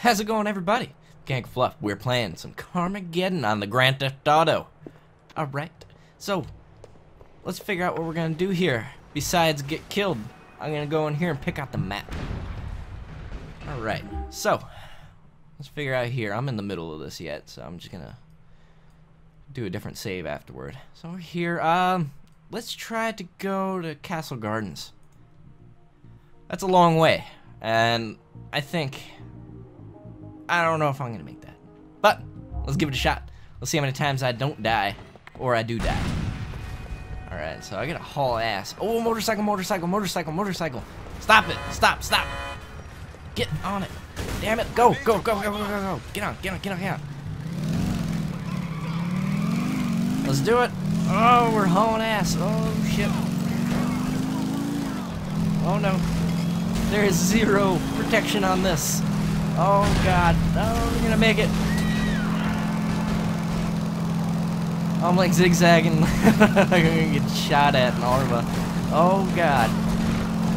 how's it going, everybody? Gang Fluff, we're playing some Carmageddon on the Grand Theft Auto. Alright, so, let's figure out what we're gonna do here. Besides get killed, I'm gonna go in here and pick out the map. Alright, so, let's figure out here. I'm in the middle of this yet, so I'm just gonna do a different save afterward. So we're here, um, let's try to go to Castle Gardens. That's a long way, and I think I don't know if I'm gonna make that. But let's give it a shot. Let's see how many times I don't die, or I do die. Alright, so I gotta haul ass. Oh, motorcycle, motorcycle, motorcycle, motorcycle. Stop it. Stop, stop. Get on it. Damn it. Go, go, go, go, go, go, go. Get on, get on, get on, get on. Let's do it. Oh, we're hauling ass. Oh, shit. Oh, no. There is zero protection on this. Oh god. Oh, we're gonna make it. I'm like zigzagging. I'm gonna get shot at in Arva. Oh god.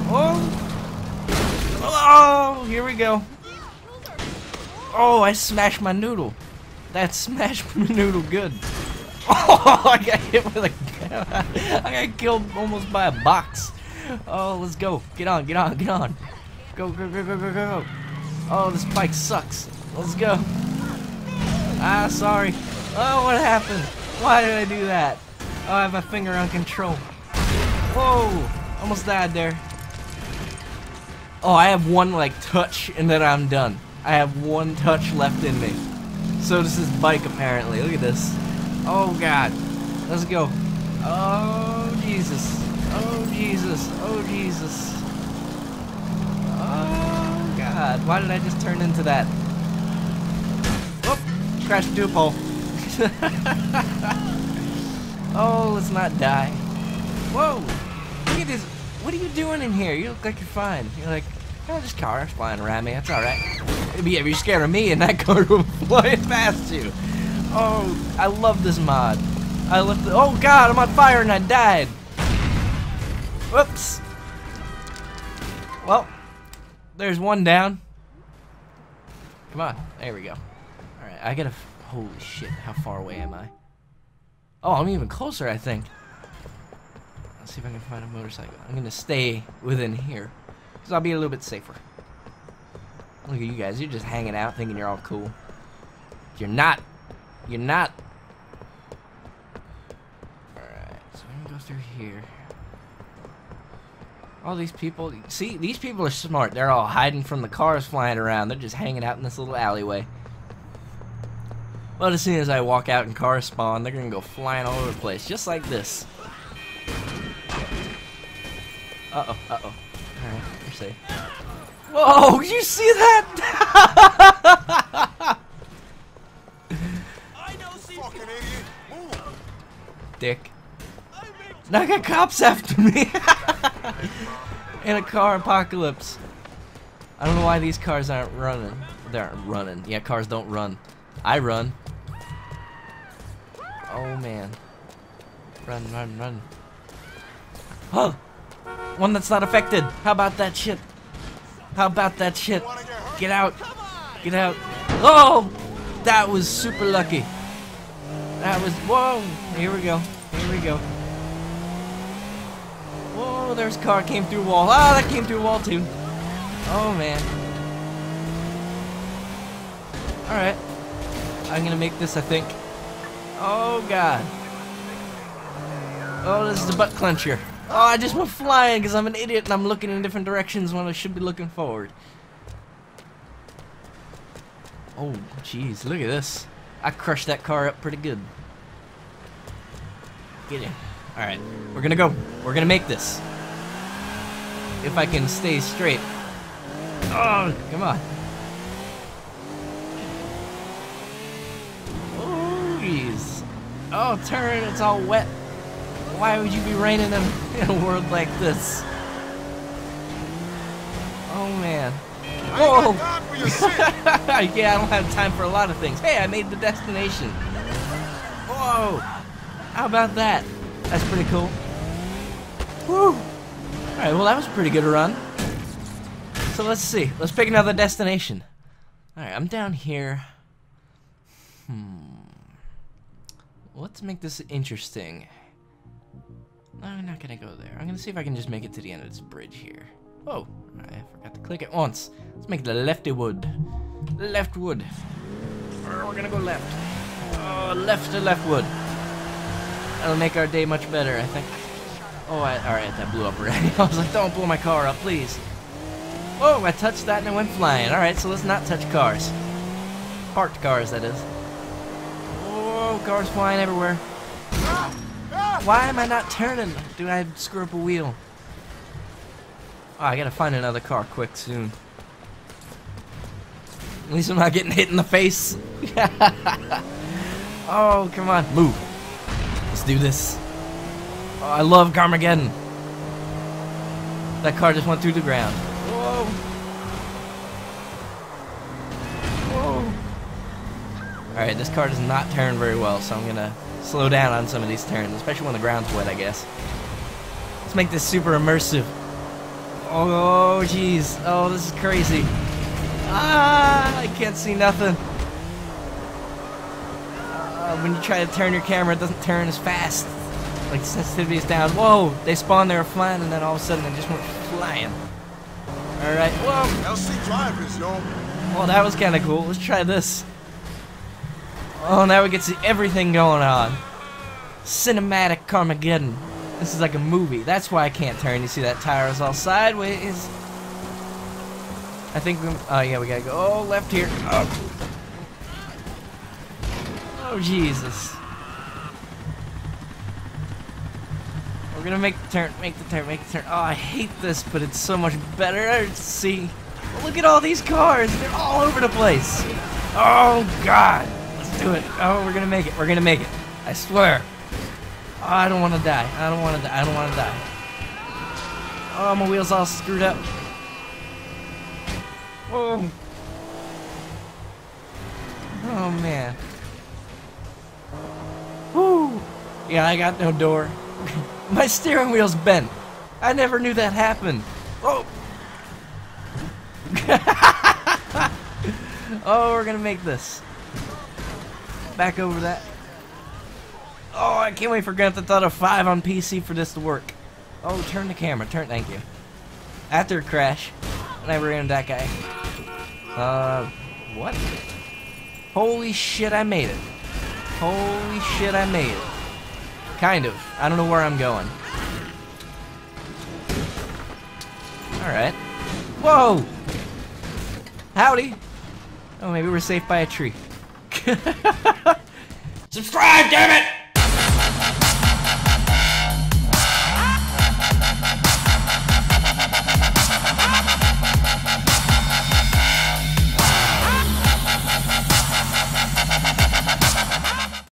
Oh! Oh! Here we go. Oh, I smashed my noodle. That smashed my noodle good. Oh, I got hit with a. I got killed almost by a box. Oh, let's go. Get on, get on, get on. Go, go, go, go, go, go. Oh, this bike sucks. Let's go. Ah, sorry. Oh, what happened? Why did I do that? Oh, I have my finger on control. Whoa! Almost died there. Oh, I have one, like, touch, and then I'm done. I have one touch left in me. So does this bike, apparently. Look at this. Oh, God. Let's go. Oh, Jesus. Oh, Jesus. Oh, Jesus. Oh, God. Why did I just turn into that? Whoop! A pole. oh, let's not die. Whoa! Look at this. What are you doing in here? You look like you're fine. You're like, oh, this car's flying around me. That's alright. Yeah, you're scared of me and that car will flying past you. Oh, I love this mod. I left oh god, I'm on fire and I died. Whoops. Well, there's one down. Come on, there we go. Alright, I gotta, holy shit, how far away am I? Oh, I'm even closer, I think. Let's see if I can find a motorcycle. I'm gonna stay within here. Because I'll be a little bit safer. Look at you guys, you're just hanging out thinking you're all cool. You're not. You're not. Alright, so I'm gonna go through here. All these people, see, these people are smart. They're all hiding from the cars flying around. They're just hanging out in this little alleyway. But as soon as I walk out and cars spawn, they're gonna go flying all over the place, just like this. Uh-oh, uh-oh. Alright, you're safe. Whoa, you see that? Dick. Now I got cops after me. In a car apocalypse. I don't know why these cars aren't running. They aren't running. Yeah, cars don't run. I run. Oh man. Run, run, run. Huh! One that's not affected. How about that shit? How about that shit? Get out. Get out. Oh! That was super lucky. That was, whoa! Here we go. Here we go. Whoa, there's a car came through wall. Ah, that came through wall too. Oh man. Alright. I'm gonna make this, I think. Oh god. Oh, this is the butt clencher. Oh, I just went flying because I'm an idiot and I'm looking in different directions when I should be looking forward. Oh, jeez, look at this. I crushed that car up pretty good. Get in. Alright, we're gonna go. We're gonna make this. If I can stay straight. Oh, come on. Oh, jeez. Oh, turn, it's all wet. Why would you be raining in, in a world like this? Oh, man. Whoa! yeah, I don't have time for a lot of things. Hey, I made the destination. Whoa! How about that? That's pretty cool. Whew! Alright, well that was a pretty good run. So let's see. Let's pick another destination. Alright, I'm down here. Hmm. Let's make this interesting. I'm not gonna go there. I'm gonna see if I can just make it to the end of this bridge here. Oh, I forgot to click it once. Let's make it the lefty wood. Leftwood. We're gonna go left. Oh, left to Leftwood. That'll make our day much better, I think. Oh, I, alright, that blew up already. I was like, don't blow my car up, please. Whoa, I touched that and it went flying. Alright, so let's not touch cars. Parked cars, that is. Whoa, cars flying everywhere. Why am I not turning? Do I screw up a wheel? Oh, I gotta find another car quick soon. At least I'm not getting hit in the face. oh, come on. Move. Let's do this. Oh, I love Carmageddon. That car just went through the ground. Whoa. Whoa. Alright, this car does not turn very well, so I'm gonna slow down on some of these turns, especially when the ground's wet, I guess. Let's make this super immersive. Oh, jeez. Oh, this is crazy. Ah, I can't see nothing. Uh, when you try to turn your camera, it doesn't turn as fast. Like, sensitivity is down. Whoa, they spawned, they were flying, and then all of a sudden, they just went flying. Alright, whoa. LC drivers, yo. Well, that was kind of cool. Let's try this. Oh, now we get to see everything going on. Cinematic Carmageddon. This is like a movie. That's why I can't turn. You see that tire is all sideways. I think we. Oh yeah, we gotta go. Oh, left here. Oh, oh Jesus. We're gonna make the turn. Make the turn. Make the turn. Oh, I hate this, but it's so much better. See, look at all these cars. They're all over the place. Oh God. Let's do it. Oh, we're gonna make it. We're gonna make it. I swear. Oh, I don't want to die. I don't want to die. I don't want to die. Oh, my wheel's all screwed up. Whoa. Oh, man. Woo. Yeah, I got no door. my steering wheel's bent. I never knew that happened. Oh. oh, we're gonna make this. Back over that. Oh, I can't wait for Grand Theft Auto 5 on PC for this to work. Oh, turn the camera. Turn. Thank you. After a crash, and I ran that guy. Uh, what? Holy shit, I made it. Holy shit, I made it. Kind of. I don't know where I'm going. Alright. Whoa! Howdy! Oh, maybe we're safe by a tree. Subscribe, damn it!